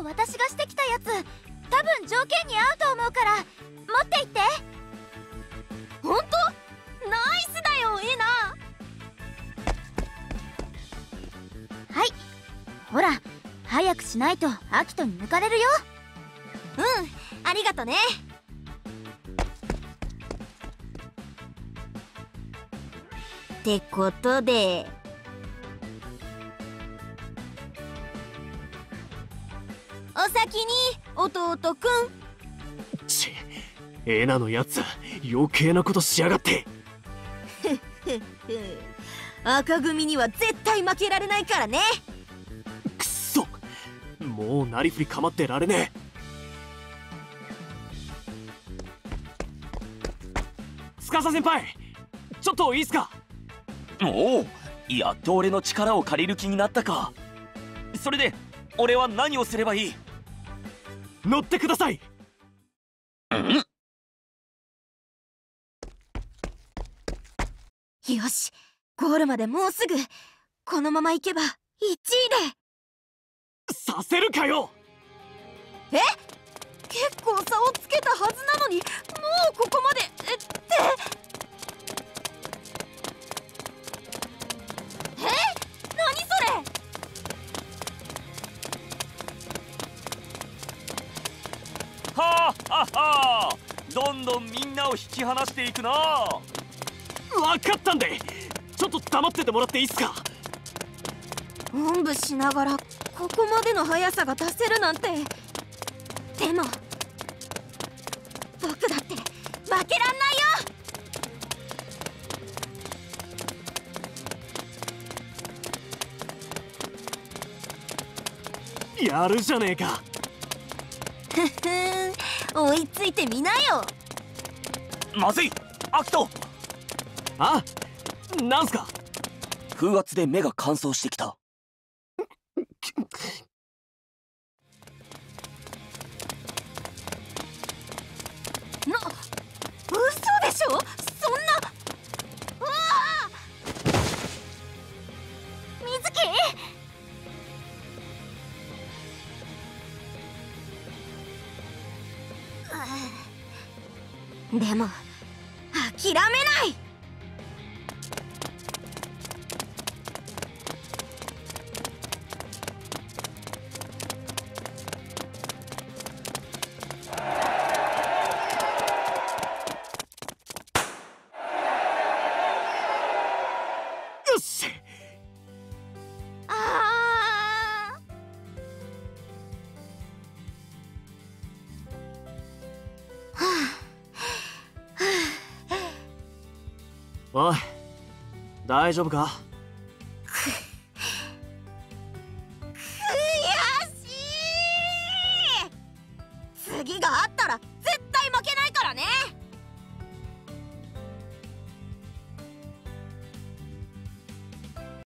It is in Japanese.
今日私がしてきたやつ。多分条件に合うと思うから。持っていって。本当？ナイスだよエナ。はい。ほら早くしないとアキトに抜かれるよ。うんありがとね。ってことでお先に弟くん。ちエナのやつ余計なことしやがって。赤組には絶対負けられないからね。くっそ。もうなりふり構ってられねえ。司先輩ちょっといいっすか？おおやっと俺の力を借りる気になったか。それで俺は何をすればいい？乗ってください。うん？よしゴールまでもうすぐ。このまま行けば1位で。させるかよ！え？結構差をつけたはずなのにどんどんみんなを引き離していくな分かったんでちょっと黙っててもらっていいっすかおんぶしながらここまでの速さが出せるなんてでも僕だって負けらんないよやるじゃねえかふふん追いついてみなよ。まずいアキト。あなんすか？風圧で目が乾燥してきた。な嘘でしょ？そんな。うわあ水木でも諦めない。よしおい大丈夫か？